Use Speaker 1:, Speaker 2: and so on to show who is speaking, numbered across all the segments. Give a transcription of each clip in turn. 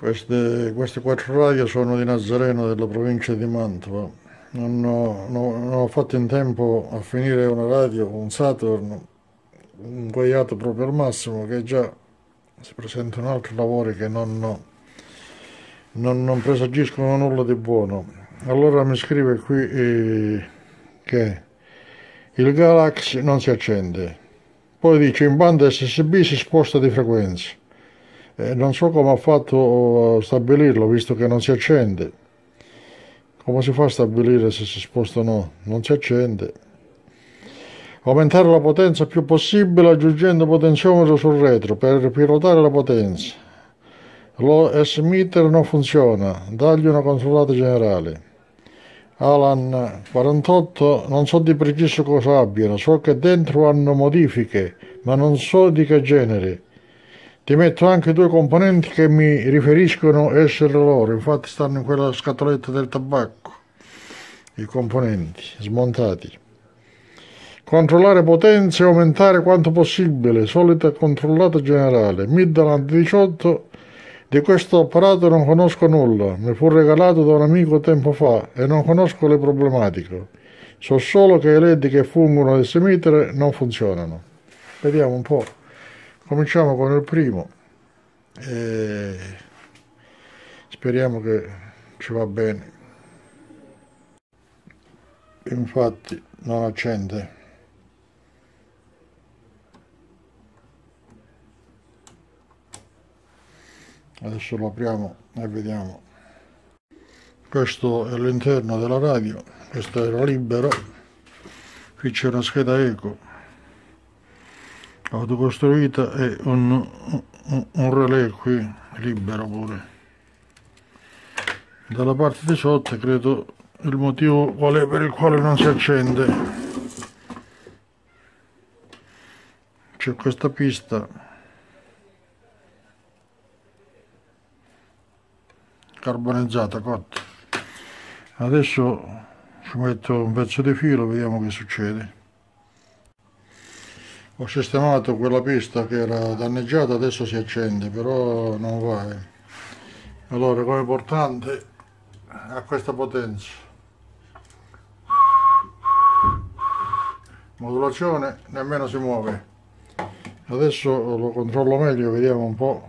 Speaker 1: Queste, queste quattro radio sono di Nazareno della provincia di Mantova. Non ho, no, non ho fatto in tempo a finire una radio, un Saturn, un guaiato proprio al massimo, che già si presentano altri lavori che non, non, non presagiscono nulla di buono. Allora mi scrive qui eh, che il Galaxy non si accende. Poi dice in banda SSB si sposta di frequenza. Eh, non so come ha fatto a stabilirlo, visto che non si accende. Come si fa a stabilire se si sposta o no? Non si accende. Aumentare la potenza più possibile aggiungendo potenziometro sul retro per pilotare la potenza. Lo S-meter non funziona, dagli una controllata generale. Alan 48, non so di preciso cosa abbiano, so che dentro hanno modifiche, ma non so di che genere. Ti metto anche due componenti che mi riferiscono essere loro, infatti stanno in quella scatoletta del tabacco, i componenti smontati. Controllare potenza e aumentare quanto possibile, solita controllata generale. Midland 18, di questo apparato non conosco nulla, mi fu regalato da un amico tempo fa e non conosco le problematiche. So solo che i LED che fungono nel semitere non funzionano. Vediamo un po'. Cominciamo con il primo e speriamo che ci va bene. Infatti non accende. Adesso lo apriamo e vediamo. Questo è l'interno della radio, questo era libero, qui c'è una scheda eco autocostruita e un, un, un relè qui libero pure. Dalla parte di sotto credo il motivo qual è per il quale non si accende. C'è questa pista. Carbonizzata cotta adesso ci metto un pezzo di filo vediamo che succede ho sistemato quella pista che era danneggiata adesso si accende però non va eh. allora come portante a questa potenza. Modulazione nemmeno si muove. Adesso lo controllo meglio vediamo un po'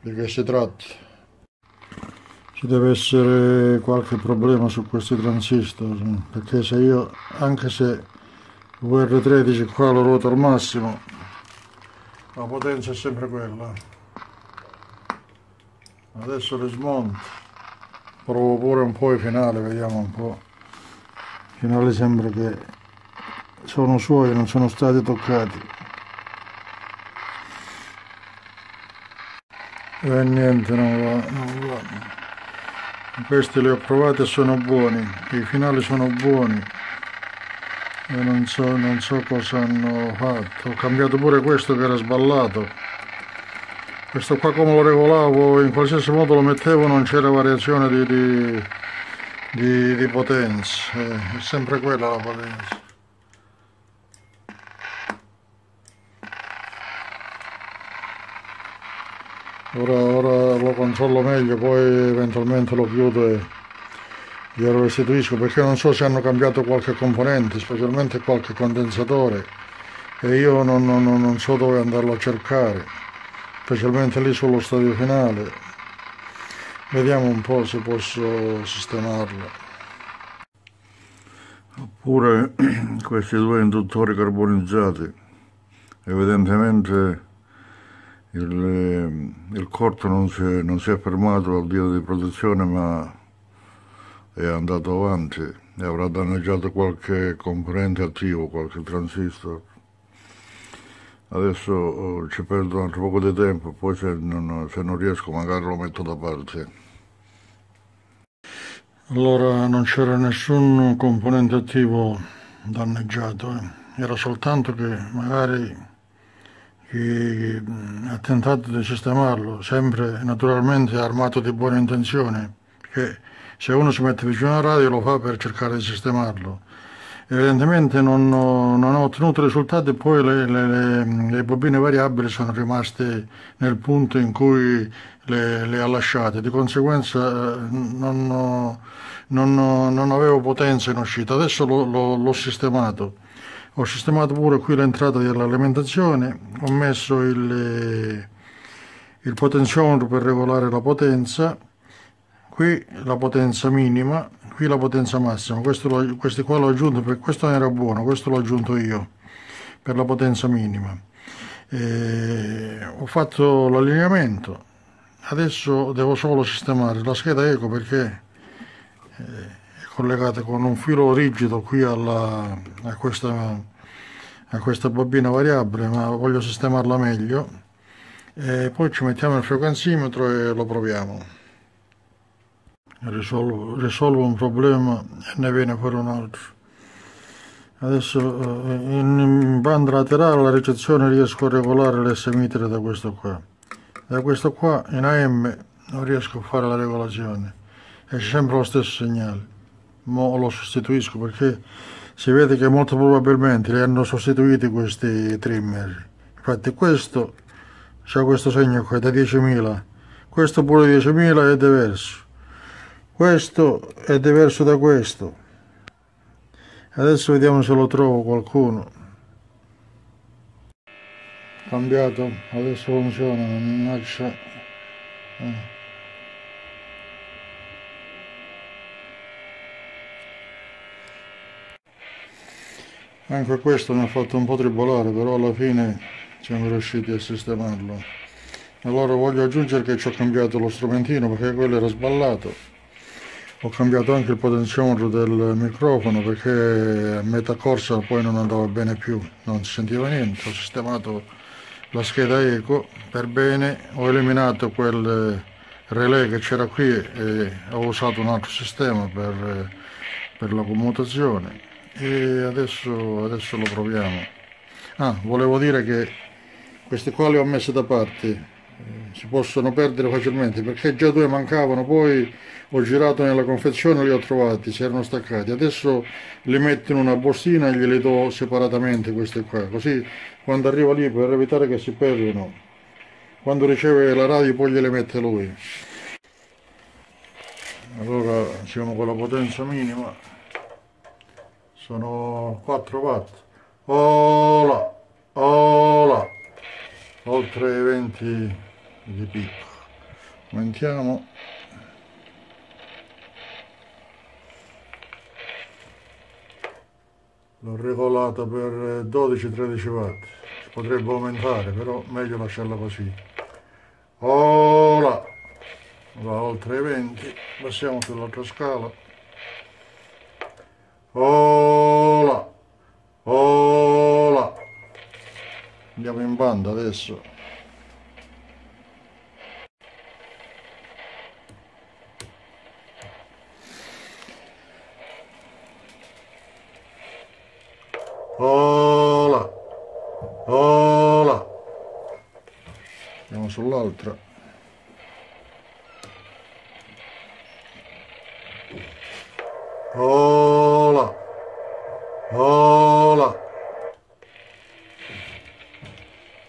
Speaker 1: di che si tratta. Ci deve essere qualche problema su questi transistor perché se io anche se VR13 qua lo ruota al massimo. La potenza è sempre quella. Adesso le smonto. Provo pure un po' i finali vediamo un po' i finali sembra che sono suoi non sono stati toccati. E niente non va, non va. Questi li ho provati e sono buoni. I finali sono buoni e non so, non so cosa hanno fatto. Ho cambiato pure questo che era sballato. Questo qua come lo regolavo in qualsiasi modo lo mettevo non c'era variazione di, di, di, di potenza. Eh, è sempre quella la potenza. Ora, ora lo controllo meglio poi eventualmente lo chiudo e glielo restituisco perché non so se hanno cambiato qualche componente, specialmente qualche condensatore e io non, non, non so dove andarlo a cercare, specialmente lì sullo stadio finale. Vediamo un po' se posso sistemarlo. Oppure questi due induttori carbonizzati, evidentemente il, il corto non si, non si è fermato al dia di protezione ma è andato avanti e avrà danneggiato qualche componente attivo, qualche transistor. Adesso oh, ci perdo un altro poco di tempo, poi se non, se non riesco magari lo metto da parte. Allora non c'era nessun componente attivo danneggiato, eh. era soltanto che magari chi ha tentato di sistemarlo, sempre naturalmente armato di buone intenzioni, che se uno si mette vicino alla radio lo fa per cercare di sistemarlo. Evidentemente non, non ho ottenuto risultati e poi le, le, le, le, bobine variabili sono rimaste nel punto in cui le, le ha lasciate, di conseguenza eh, non, non, non avevo potenza in uscita, adesso l'ho sistemato. Ho sistemato pure qui l'entrata dell'alimentazione, ho messo il, il potenziometro per regolare la potenza, qui la potenza minima, qui la potenza massima, questo lo, qua l'ho aggiunto perché questo non era buono, questo l'ho aggiunto io per la potenza minima. E ho fatto l'allineamento, adesso devo solo sistemare la scheda eco perché eh, è collegata con un filo rigido qui alla, a, questa, a questa bobina variabile, ma voglio sistemarla meglio. E poi ci mettiamo il frequenzimetro e lo proviamo risolvo, risolvo un problema e ne viene fuori un altro. Adesso eh, in banda laterale la ricezione riesco a regolare l'S-meter da questo qua. Da questo qua in AM non riesco a fare la regolazione. È sempre lo stesso segnale. Mo lo sostituisco perché si vede che molto probabilmente li hanno sostituiti questi trimmer. Infatti questo c'è questo segno qua da 10.000. Questo pure 10.000 è diverso questo è diverso da questo. Adesso vediamo se lo trovo qualcuno. Cambiato adesso funziona mannaggia eh. anche questo mi ha fatto un po' tribolare però alla fine siamo riusciti a sistemarlo. Allora voglio aggiungere che ci ho cambiato lo strumentino perché quello era sballato ho cambiato anche il potenziometro del microfono perché a metà corsa poi non andava bene più, non si sentiva niente. Ho sistemato la scheda eco per bene, ho eliminato quel relay che c'era qui e ho usato un altro sistema per, per la commutazione e adesso, adesso lo proviamo. Ah, volevo dire che questi qua li ho messi da parte, si possono perdere facilmente perché già due mancavano, poi ho girato nella confezione e li ho trovati, si erano staccati. Adesso li metto in una bostina e glieli do separatamente queste qua, così quando arriva lì per evitare che si perdono, quando riceve la radio poi gliele mette lui. Allora siamo con la potenza minima, sono 4 watt. Ola, ola, oltre 20 di picco. Aumentiamo. l'ho regolata per 12-13 watt. Si potrebbe aumentare però meglio lasciarla così. Ora va oltre i 20 passiamo sull'altra scala. Ora ora andiamo in banda adesso Ola. Ola. Andiamo sull'altra. Ola. Ola.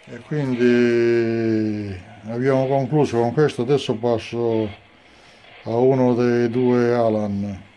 Speaker 1: E quindi abbiamo concluso con questo, adesso passo a uno dei due Alan.